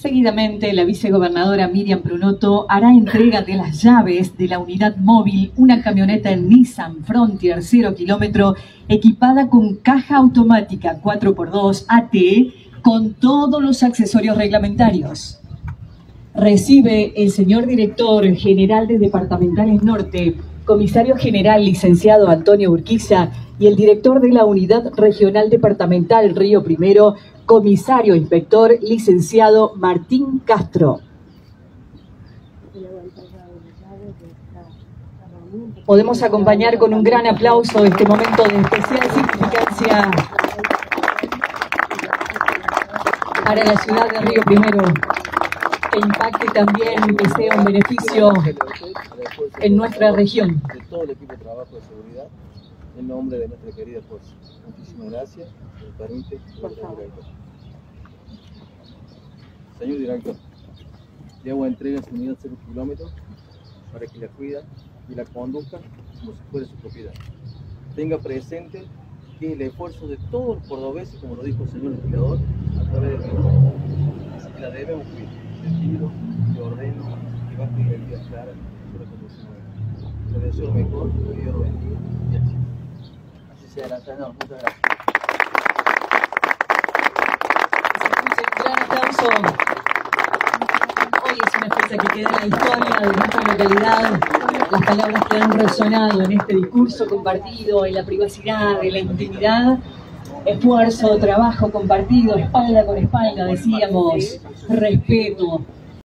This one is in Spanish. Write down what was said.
Seguidamente, la vicegobernadora Miriam Brunotto hará entrega de las llaves de la unidad móvil, una camioneta Nissan Frontier 0 kilómetro equipada con caja automática 4x2 AT con todos los accesorios reglamentarios. Recibe el señor director general de Departamentales Norte, comisario general licenciado Antonio Urquiza y el director de la Unidad Regional Departamental Río Primero, comisario inspector licenciado Martín Castro. Podemos acompañar con un gran aplauso este momento de especial significancia para la ciudad de Río Primero, que impacte también y que sea un beneficio en nuestra región. En nombre de nuestra querida esposa. Muchísimas gracias. Me permite, señor director. Señor director, le hago entrega su unidad 0 kilómetros para que la cuida y la conduzca como si fuera su propiedad. Tenga presente que el esfuerzo de todos los cordobeses, como lo dijo el señor legislador, a través de así que la debemos cuidar. Le pido, le ordeno que va a tener el día clara sobre la conducción. Le deseo lo mejor, que Dios lo bendiga Muchas gracias. Un gran aplauso. Hoy es una fecha que queda en la historia de nuestra localidad. Las palabras que han resonado en este discurso compartido, en la privacidad, en la intimidad. Esfuerzo, trabajo compartido, espalda con espalda, decíamos, respeto,